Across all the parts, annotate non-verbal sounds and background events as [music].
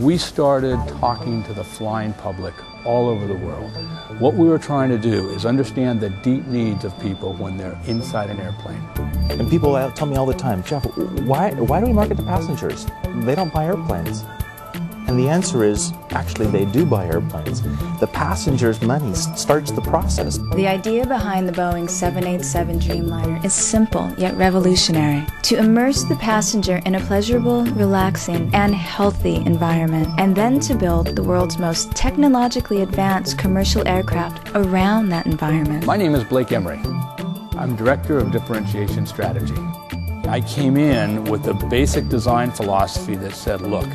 We started talking to the flying public all over the world. What we were trying to do is understand the deep needs of people when they're inside an airplane. And people uh, tell me all the time, Jeff, why, why do we market to passengers? They don't buy airplanes. And the answer is actually, they do buy airplanes. The passenger's money starts the process. The idea behind the Boeing 787 Dreamliner is simple yet revolutionary to immerse the passenger in a pleasurable, relaxing, and healthy environment, and then to build the world's most technologically advanced commercial aircraft around that environment. My name is Blake Emery. I'm Director of Differentiation Strategy. I came in with a basic design philosophy that said, look,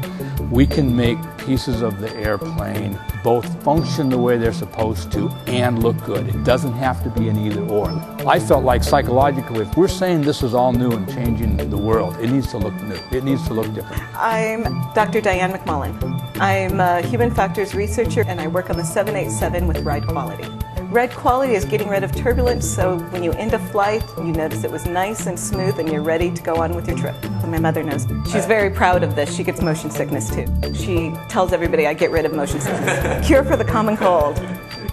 we can make pieces of the airplane both function the way they're supposed to and look good. It doesn't have to be an either or. I felt like psychologically, if we're saying this is all new and changing the world, it needs to look new. It needs to look different. I'm Dr. Diane McMullen. I'm a human factors researcher and I work on the 787 with ride quality. Ride quality is getting rid of turbulence, so when you end a flight, you notice it was nice and smooth and you're ready to go on with your trip. My mother knows. She's very proud of this. She gets motion sickness too. She tells everybody I get rid of motion sickness. [laughs] Cure for the common cold.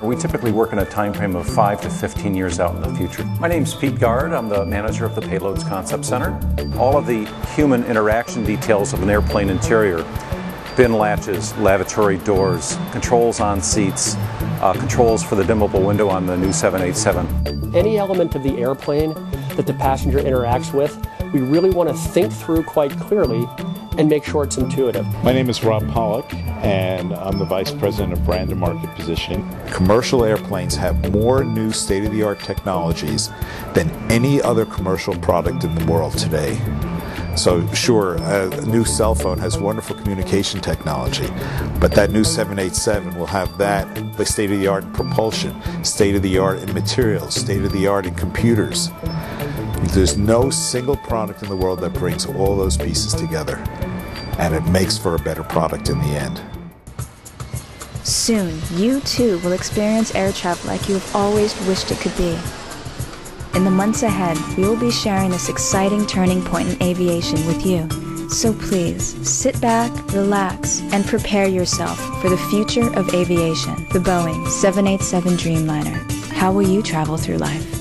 We typically work in a time frame of 5 to 15 years out in the future. My name's Pete Gard. I'm the manager of the Payloads Concept Center. All of the human interaction details of an airplane interior bin latches, lavatory doors, controls on seats, uh, controls for the dimmable window on the new 787. Any element of the airplane that the passenger interacts with, we really want to think through quite clearly and make sure it's intuitive. My name is Rob Pollock, and I'm the Vice President of Brand and Market Positioning. Commercial airplanes have more new state of the art technologies than any other commercial product in the world today. So, sure, a new cell phone has wonderful communication technology, but that new 787 will have that the state of the art in propulsion, state of the art in materials, state of the art in computers. There's no single product in the world that brings all those pieces together, and it makes for a better product in the end. Soon, you too will experience air travel like you have always wished it could be. In the months ahead, we will be sharing this exciting turning point in aviation with you. So please, sit back, relax, and prepare yourself for the future of aviation, the Boeing 787 Dreamliner. How will you travel through life?